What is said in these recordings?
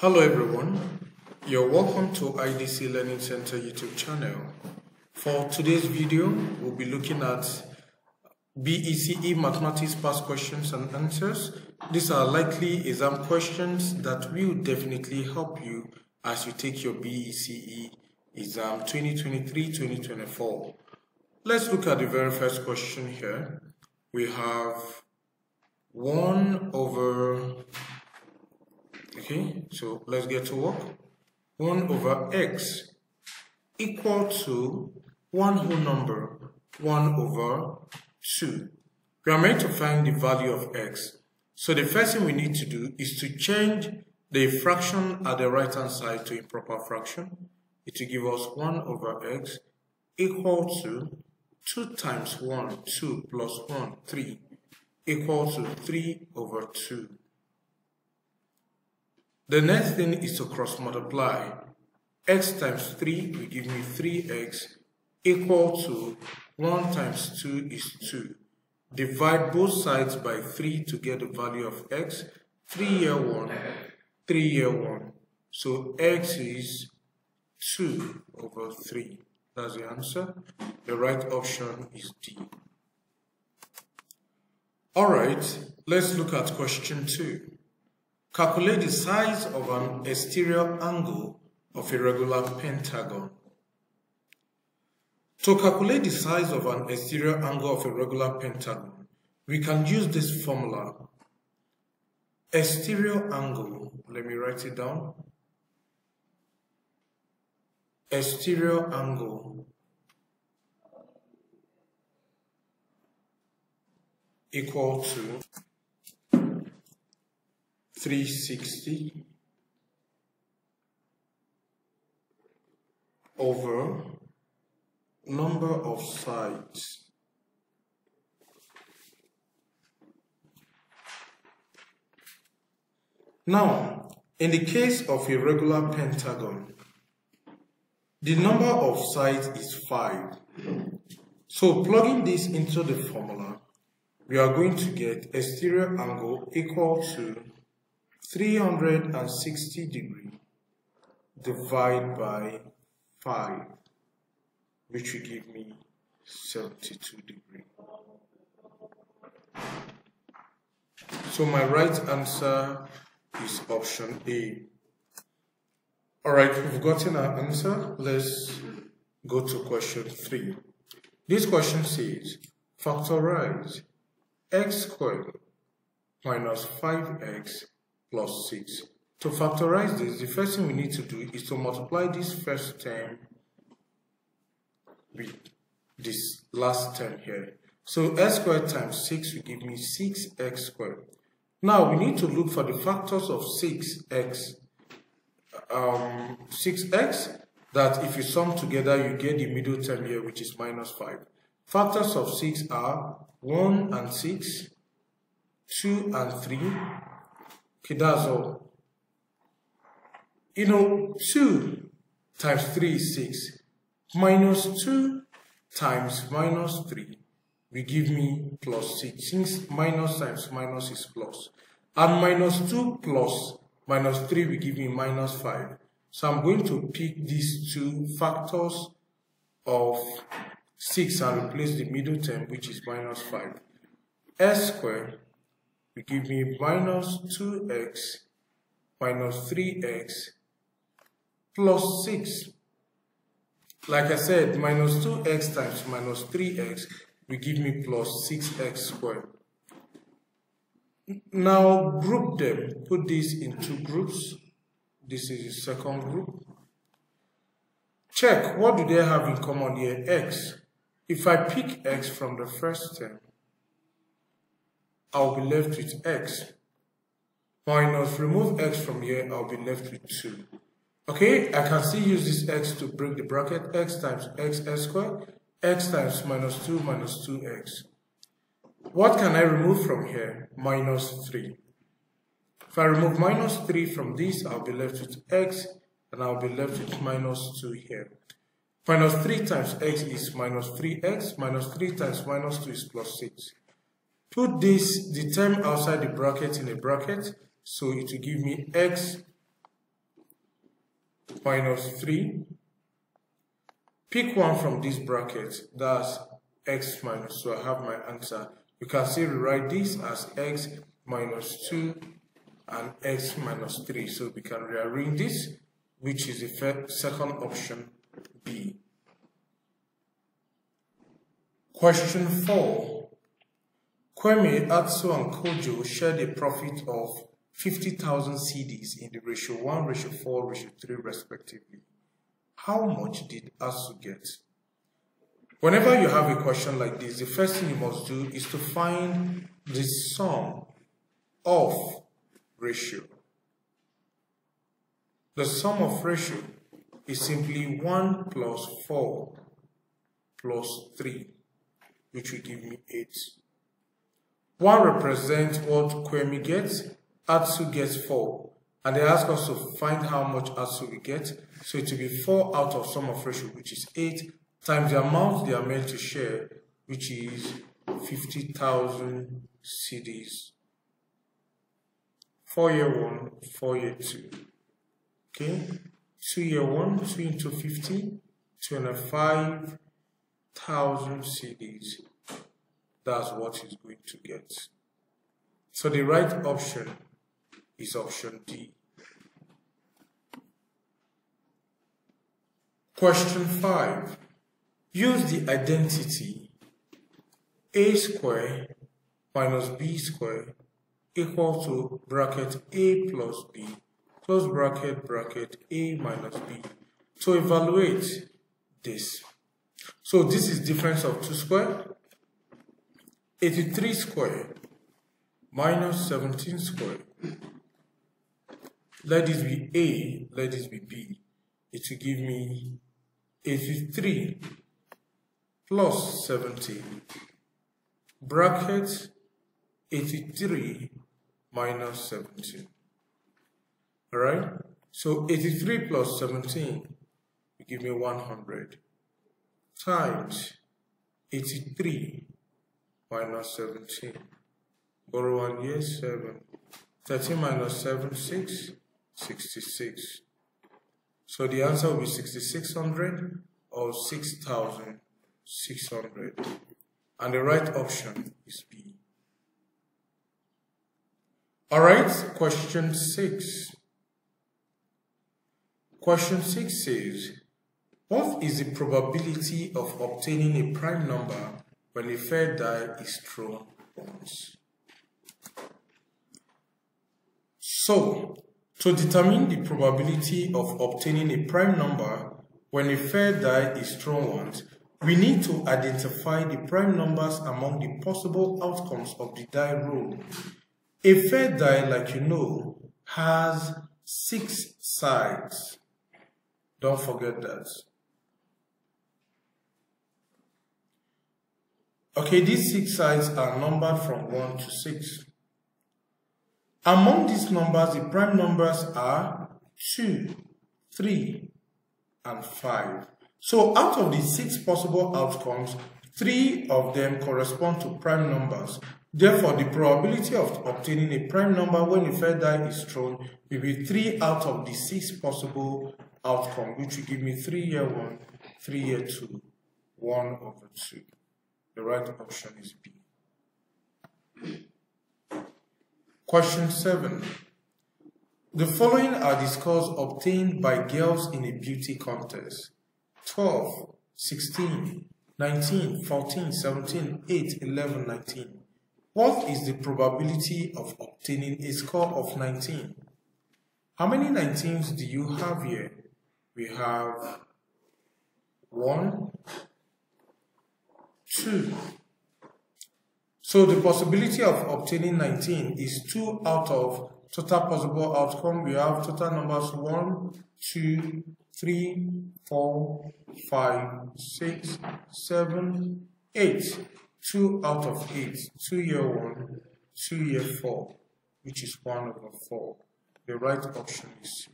Hello everyone, you're welcome to IDC Learning Center YouTube channel. For today's video, we'll be looking at BECE Mathematics past questions and answers. These are likely exam questions that will definitely help you as you take your BECE exam 2023-2024. Let's look at the very first question here. We have 1 over Okay, so let's get to work. 1 over x equal to one whole number, 1 over 2. We are meant to find the value of x. So the first thing we need to do is to change the fraction at the right hand side to improper fraction. It will give us 1 over x equal to 2 times 1, 2 plus 1, 3, equal to 3 over 2. The next thing is to cross multiply. x times 3 will give me 3x equal to 1 times 2 is 2. Divide both sides by 3 to get the value of x. 3 here 1, 3 here 1. So x is 2 over 3. That's the answer. The right option is D. Alright, let's look at question 2. Calculate the size of an exterior angle of a regular pentagon. To calculate the size of an exterior angle of a regular pentagon, we can use this formula. Exterior angle, let me write it down. Exterior angle equal to 360 over number of sides Now, in the case of a regular pentagon, the number of sides is 5. So plugging this into the formula, we are going to get exterior angle equal to 360 degree divide by 5 which will give me 72 degree. So my right answer is option A. Alright, we've gotten our answer. Let's go to question 3. This question says, factorize x squared minus 5x plus 6. To factorize this, the first thing we need to do is to multiply this first term with this last term here. So x squared times 6 will give me 6x squared. Now we need to look for the factors of 6x. Um, 6x that if you sum together you get the middle term here which is minus 5. Factors of 6 are 1 and 6, 2 and 3, All. You know, 2 times 3 is 6. Minus 2 times minus 3 will give me plus 6. Since minus times minus is plus. And minus 2 plus minus 3 will give me minus 5. So I'm going to pick these two factors of 6 and replace the middle term which is minus 5. s squared will give me minus 2x minus 3x plus 6. Like I said, minus 2x times minus 3x will give me plus 6x squared. Now group them, put this in two groups. This is the second group. Check, what do they have in common here? x. If I pick x from the first term, I'll be left with x. Minus remove x from here, I'll be left with 2. Okay, I can still use this x to break the bracket. x times x squared, x times minus 2 minus 2x. What can I remove from here? Minus 3. If I remove minus 3 from this, I'll be left with x, and I'll be left with minus 2 here. Minus 3 times x is minus 3x, minus 3 times minus 2 is plus 6. Put this, the term outside the bracket in a bracket, so it will give me x minus 3. Pick one from this bracket, that's x minus, so I have my answer. You can still rewrite this as x minus 2 and x minus 3. So we can rearrange this, which is the second option, B. Question 4. Kwame, Atsu, and Kojo shared a profit of 50,000 cedis in the ratio 1, ratio 4, ratio 3 respectively. How much did Atsu get? Whenever you have a question like this, the first thing you must do is to find the sum of ratio. The sum of ratio is simply 1 plus 4 plus 3 which will give me 8. 1 represents what Kwame gets, Atsu gets 4. And they ask us to find how much Atsu we get. So it will be 4 out of sum of ratio, which is 8, times the amount they are meant to share, which is 50,000 cedis. 4 year 1, 4 year 2. Okay? 2 year 1, 2 into 50, 205, thousand cedis. That's what he's going to get. So the right option is option D. Question 5. Use the identity a square minus b square equal to bracket a plus b close bracket bracket a minus b to evaluate this. So this is difference of 2 square. 83 square minus 17 square. Let this be A, let this be B. It will give me 83 plus 17 bracket 83 minus 17. Alright? So 83 plus 17 will give me 100 times 83 minus 17. Borrow one year, 7. 13 minus 7, 6, 66. So the answer will be 6600 or 6600. And the right option is B. Alright, question 6. Question 6 says, what is the probability of obtaining a prime number when a fair die is thrown once? So, to determine the probability of obtaining a prime number when a fair die is thrown once, we need to identify the prime numbers among the possible outcomes of the die roll. A fair die, like you know, has six sides. Don't forget that. Okay, these six sides are numbered from 1 to 6. Among these numbers, the prime numbers are 2, 3, and 5. So out of the six possible outcomes, three of them correspond to prime numbers. Therefore, the probability of obtaining a prime number when a fair die is thrown will be 3 out of the 6 possible outcomes, which will give me 3 year 1, 3 year 2, 1 over 2. The right option is B. Question 7. The following are the scores obtained by girls in a beauty contest. 12, 16, 19, 14, 17, 8, 11, 19. What is the probability of obtaining a score of 19? How many 19s do you have here? We have 1, 2. So the possibility of obtaining 19 is 2 out of total possible outcome. We have total numbers 1, 2, 3, 4, 5, 6, 7, 8. 2 out of 8. 2 year 1, 2 year 4, which is 1 over 4. The right option is C.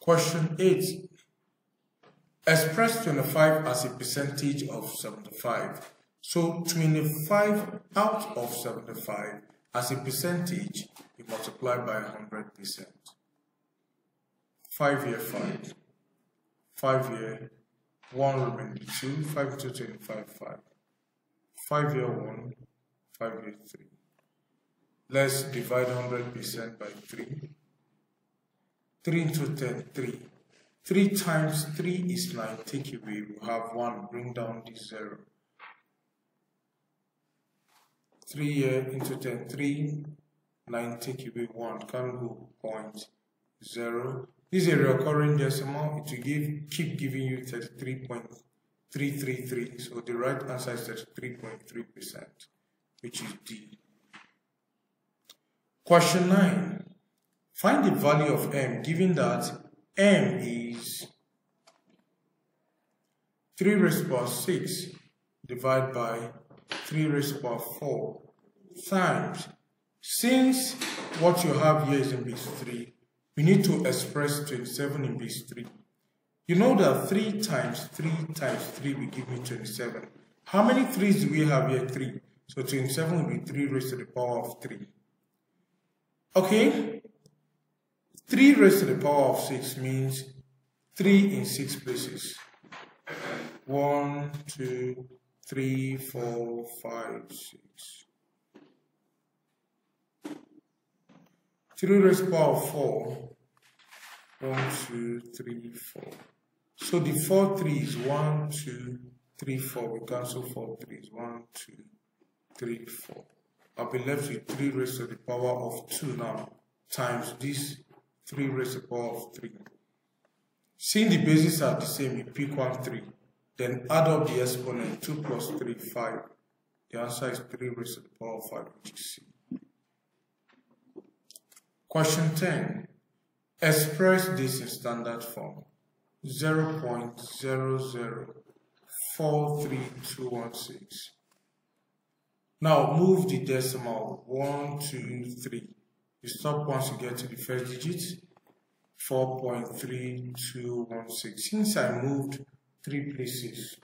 Question 8. Express 25 as a percentage of 75. So 25 out of 75 as a percentage, you multiply by 100%. 5 year 5, 5 year 1 remaining 2, 5 to 25, 5, 5 year 1, 5 year 3. Let's divide 100% by 3. 3 into 10, 3. 3 times 3 is 9, take away, we have 1, bring down the 0. 3 here into 10, 3, 9, take away 1, can go point 0. This is a recurring decimal, it will give, keep giving you 33.333, so the right answer is 33.3%, which is D. Question 9. Find the value of m given that m is 3 raised to the power 6 divided by 3 raised to the power 4 times. Since what you have here is in base 3, we need to express 27 in base 3. You know that 3 times 3 times 3 will give me 27. How many 3's do we have here? 3. So 27 will be 3 raised to the power of 3. Okay? 3 raised to the power of 6 means 3 in 6 places. 1, 2, 3, 4, 5, 6. 3 raised to the power of 4. 1, 2, 3, 4. So the 4 3s, 1, 2, 3, 4. We cancel 4 3s. 1, 2, 3, 4. I'll be left with 3 raised to the power of 2 now times this 3 raised to the power of 3. Seeing the bases are the same, you pick 1, 3. Then add up the exponent, 2 plus 3, 5. The answer is 3 raised to the power of 5, which is C. Question 10. Express this in standard form. 0 0.0043216. Now move the decimal 1, 2, 3. You stop once you get to the first digit. 4.3216. Since I moved three places.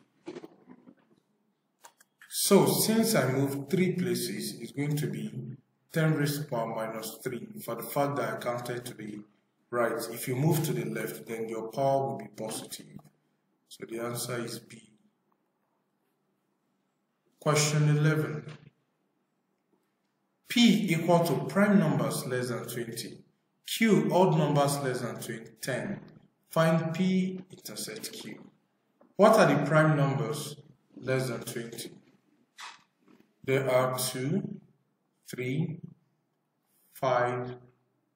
So since I moved three places, it's going to be 10 raised to the power minus 3 for the fact that I counted to the right. If you move to the left, then your power will be positive. So the answer is B. Question 11. P equal to prime numbers less than 20. Q odd numbers less than 20, 10. Find P intersect Q. What are the prime numbers less than 20? There are 2, 3, 5,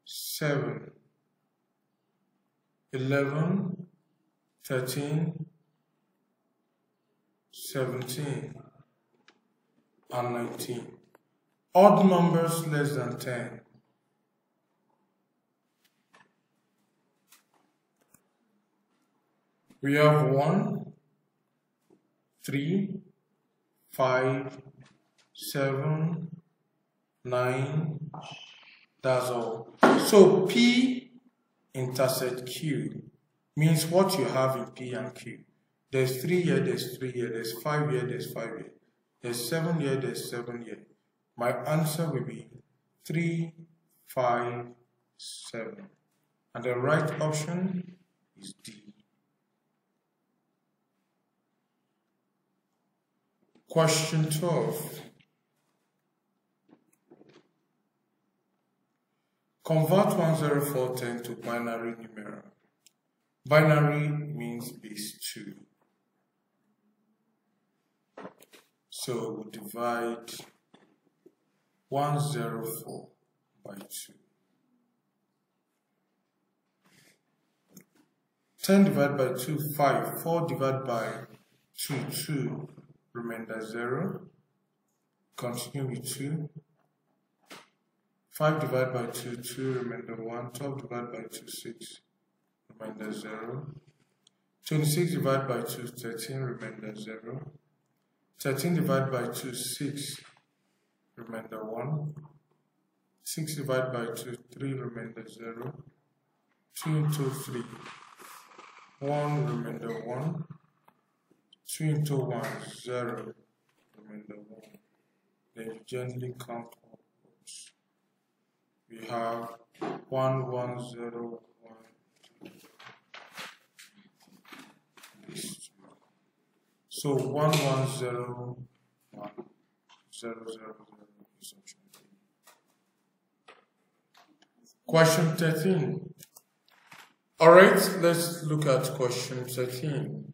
7, 11, 13, 17, and 19. Odd numbers less than 10. We have 1, 3, 5, 7, 9, that's all. So P intersect Q means what you have in P and Q. There's 3 here, there's 3 here, there's 5 here, there's 5 here. There's 7 here, there's 7 here. My answer will be 3, 5, 7. And the right option is D. Question 12. Convert 10410 to binary numeral. Binary means base 2. So we divide 104 by 2. 10 divided by 2, 5. 4 divided by 2, 2. Remainder 0. Continue with 2. 5 divided by 2, 2. Remainder 1. 12 divided by 2, 6. Remainder 0. 26 divided by 2, 13. Remainder 0. 13 divided by 2, 6 remainder 1, 6 divided by 2, 3 remainder 0, 2 into 3, 1 remainder 1, 2 into 1, 0 remainder 1. Then you gently count upwards. We have 1, 1, 0, 1, 2. So 1, 1, 0, 1, 0, 0, 0. Question 13. Alright, let's look at question 13.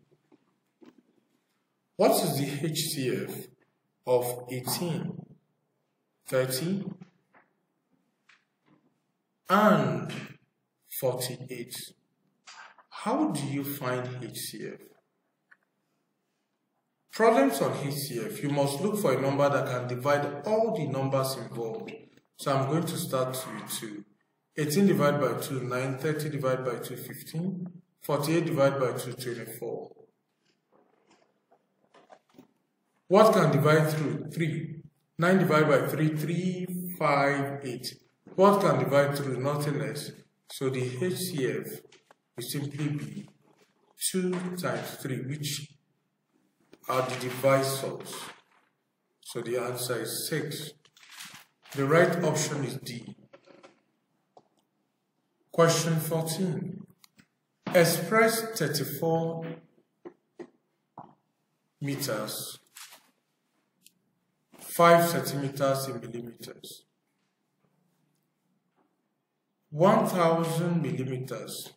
What is the HCF of 18, 30, and 48? How do you find HCF? Problems on HCF, you must look for a number that can divide all the numbers involved. So I'm going to start with 2. 18 divided by 2, 9, 30 divided by 2, 15, 48 divided by 2, 24. What can divide through? 3. 9 divided by 3, 3, 5, 8. What can divide through? Nothing less. So the HCF will simply be 2 times 3, which are the divisors. So the answer is 6. The right option is D. Question 14. Express 34 meters, 5 centimeters in millimeters. 1000 millimeters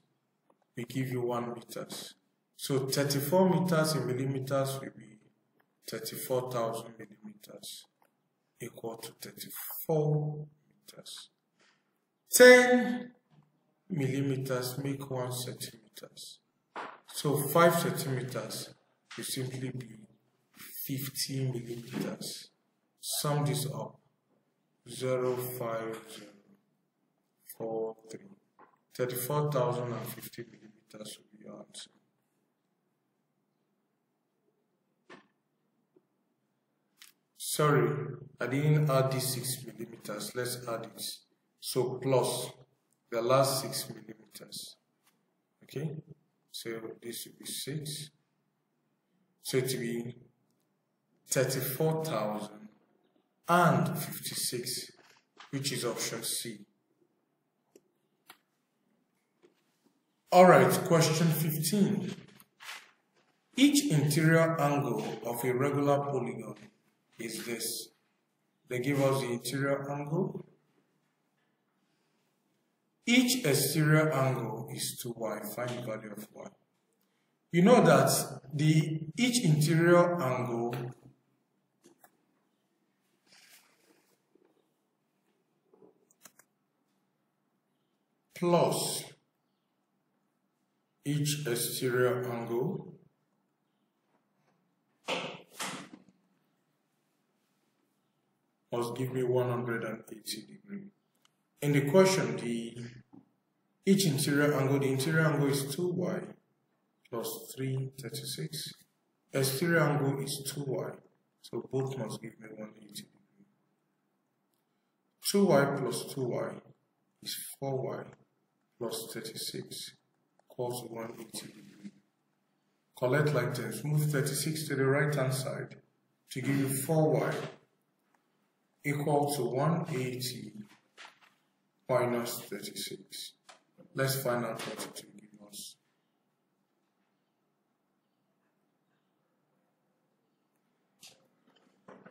will give you 1 meters. So 34 meters in millimeters will be 34,000 millimeters equal to 34 meters. 10 millimeters make 1 centimeters. So 5 centimeters will simply be 50 millimeters. Sum this up. 0, 5, 0, 4, 3. 34,050 millimeters will be your answer. Sorry, I didn't add this 6 millimeters. Let's add it. So plus the last 6 millimeters. Okay, so this will be 6. So it will be 34,056, which is option C. Alright, question 15. Each interior angle of a regular polygon is this. They give us the interior angle each exterior angle is 2y. Find the value of y. You know that the each interior angle plus each exterior angle must give me 180 degree. In the question, the each interior angle, the interior angle is 2y plus 336. Exterior angle is 2y, so both must give me 180 degree. 2y plus 2y is 4y plus 36 equals 180 degree. Collect like this. Move 36 to the right hand side to give you 4y equal to 180 minus 36. Let's find out what it will give us.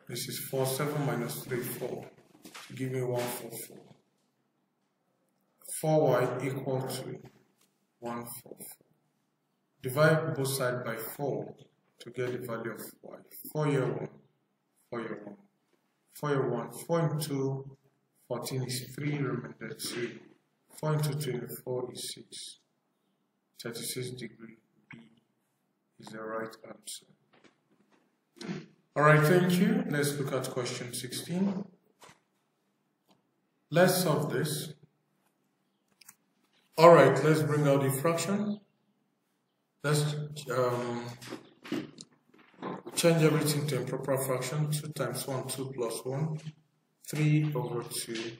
This is 4, 7 minus 3, 4. Give me 1, 4, 4. 4y equal to 1, 4, 4. Divide both sides by 4 to get the value of y. 4 year 1, 4 year 1. 4 year 1, 4 into 14 is 3, remainder 2. 4 into 24 is 6. 36 degree B is the right answer. Alright, thank you. Let's look at question 16. Let's solve this. Alright, let's bring out the fraction. Let's um, change everything to improper fraction. 2 times 1, 2 plus 1. 3 over 2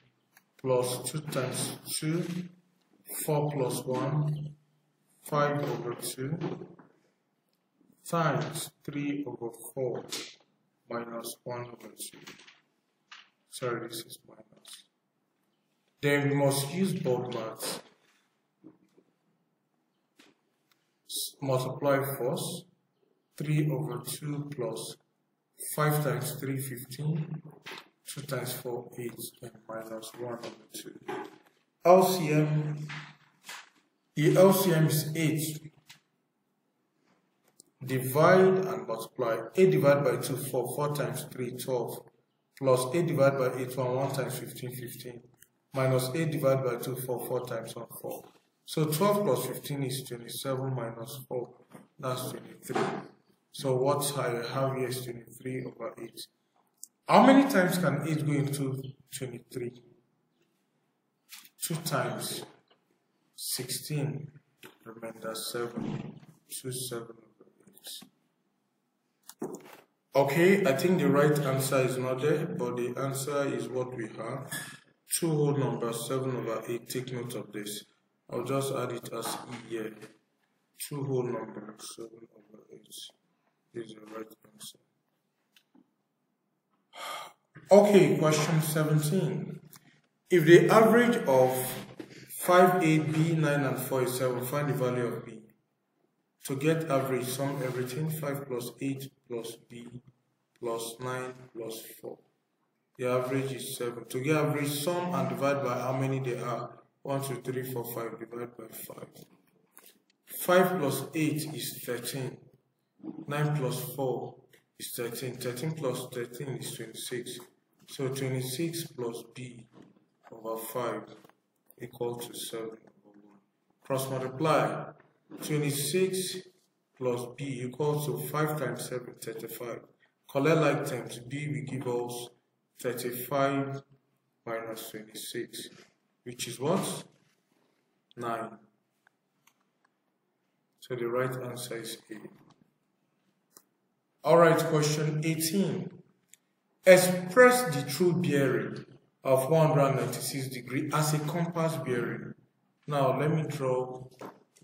plus 2 times 2, 4 plus 1, 5 over 2, times 3 over 4 minus 1 over 2. Sorry, this is minus. Then we must use BODMAS. Multiply first. 3 over 2 plus 5 times 3, 15, 2 times 4, 8, and minus 1 over 2. LCM, the LCM is 8. Divide and multiply. 8 divided by 2, 4, 4 times 3, 12, plus 8 divided by 8, 1, 1 times 15, 15, minus 8 divided by 2, 4, 4 times 1, 4. So 12 plus 15 is 27 minus 4, that's 23. So what I have here is 23 over 8. How many times can 8 go into 23? 2 times 16, remainder 7, 2, 7 over 8. Okay, I think the right answer is not there, but the answer is what we have. 2 whole number 7 over 8. Take note of this. I'll just add it as E here. 2 whole number 7 over 8 is the right answer. Okay, question 17. If the average of 5, 8, B, 9, and 4 is 7, find the value of B. To get average, sum everything 5 plus 8 plus B plus 9 plus 4. The average is 7. To get average, sum and divide by how many there are. 1, 2, 3, 4, 5, divide by 5. 5 plus 8 is 13. 9 plus 4 is 13. 13 plus 13 is 26. So 26 plus b over 5 equal to 7 over 1. Cross multiply. 26 plus b equals to 5 times 7, 35. Collect like terms. b will give us 35 minus 26, which is what? 9. So the right answer is A. Alright, question 18. Express the true bearing of 196 degree as a compass bearing. Now let me draw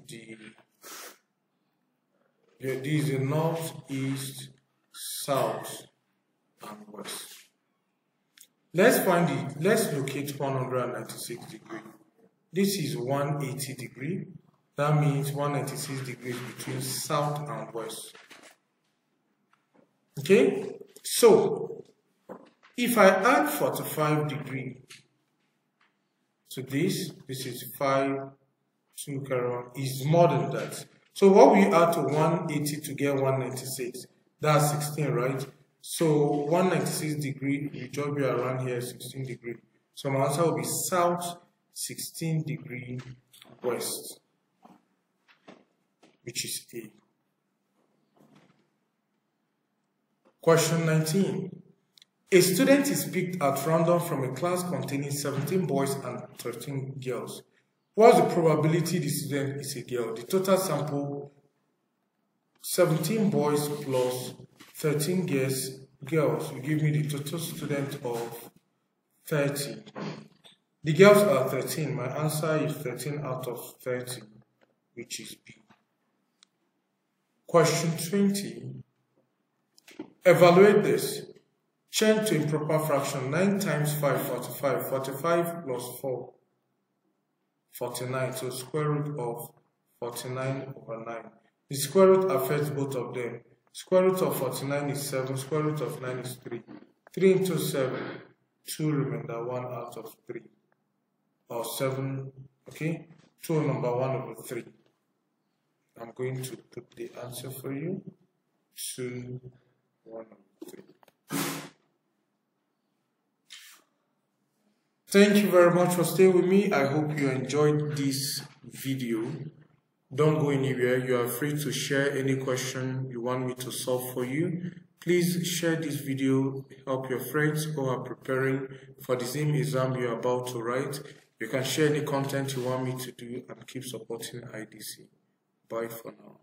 the this is north, east, south, and west. Let's find it. Let's locate 196 degree. This is 180 degree. That means 196 degrees between south and west. Okay, so if I add 45 degree to this, this is 5, 2 carry is more than that. So what we add to 180 to get 196? That's 16, right? So 196 degree will just be around here, 16 degree. So my answer will be south 16 degree west, which is A. Question 19. A student is picked at random from a class containing 17 boys and 13 girls. What's the probability the student is a girl? The total sample 17 boys plus 13 girls, girls will give me the total student of 30. The girls are 13. My answer is 13 out of 30, which is B. Question 20. Evaluate this. Change to improper fraction. 9 times 5, 45. 45 plus 4, 49. So square root of 49 over 9. The square root affects both of them. Square root of 49 is 7. Square root of 9 is 3. 3 into 7. 2 remainder 1 out of 3. Or 7. Okay. 2 number 1 over 3. I'm going to put the answer for you. 2 two. Thank you very much for staying with me. I hope you enjoyed this video. Don't go anywhere. You are free to share any question you want me to solve for you. Please share this video, help your friends who are preparing for the same exam you're about to write. You can share any content you want me to do and keep supporting IDC. Bye for now.